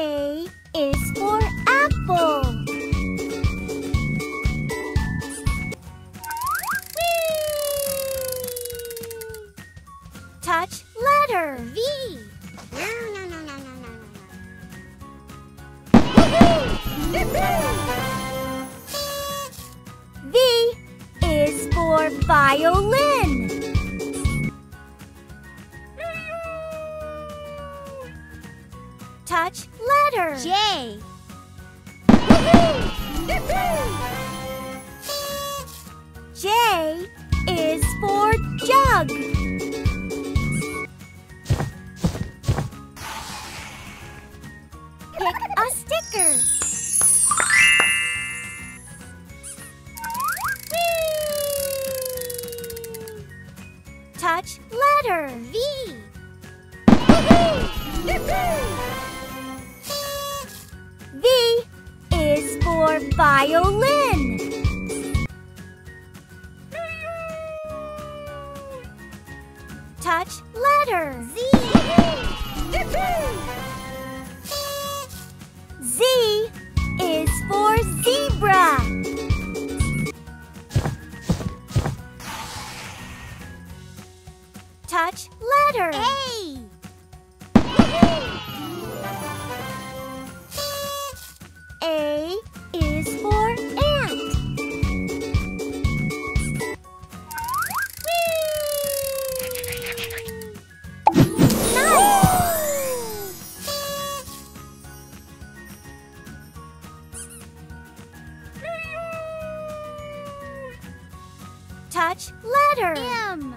A is for apple. Touch letter V. V is for violin. Touch letter J. J is for jug. Pick a sticker. Whee! Touch letter V. violin. Touch letter Z. Z is for zebra. Touch letter M.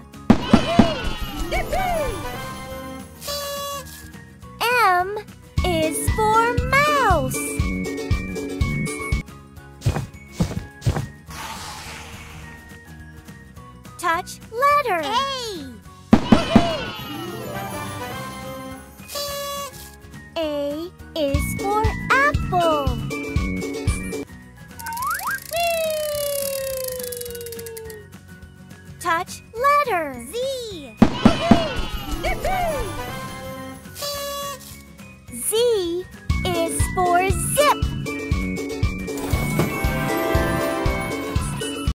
M is for mouse. Touch letter A. A Letter Z.